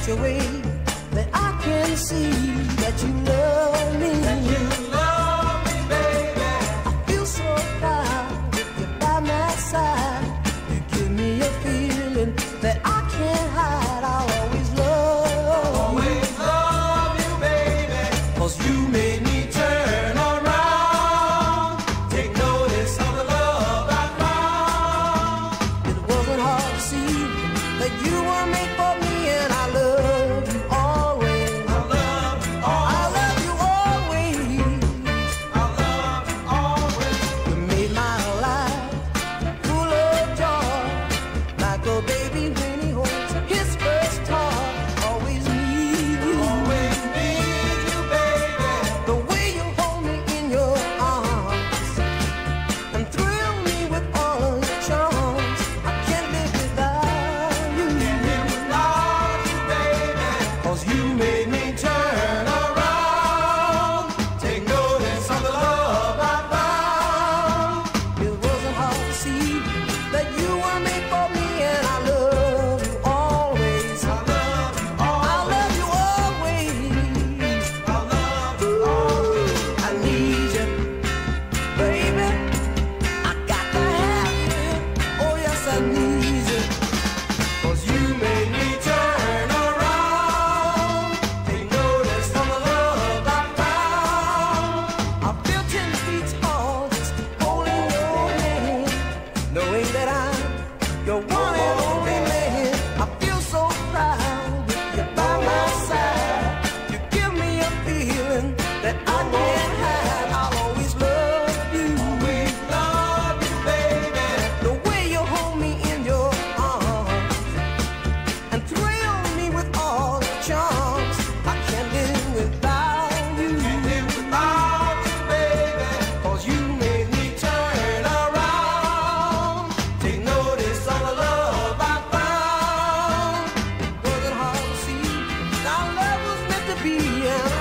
such a way that I can see that you love. Taco Bell. our love was meant to be. Yeah.